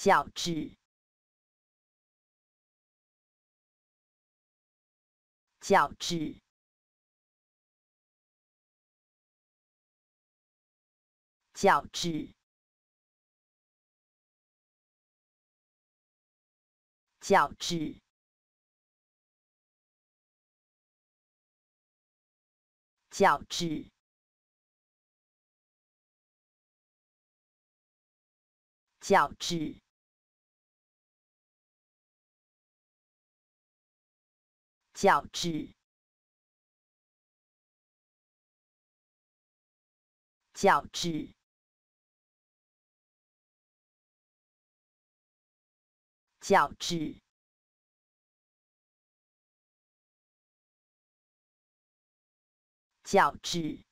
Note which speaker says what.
Speaker 1: 角质，角质，角质，角质。角质，角质，角质，角质，角质。角质，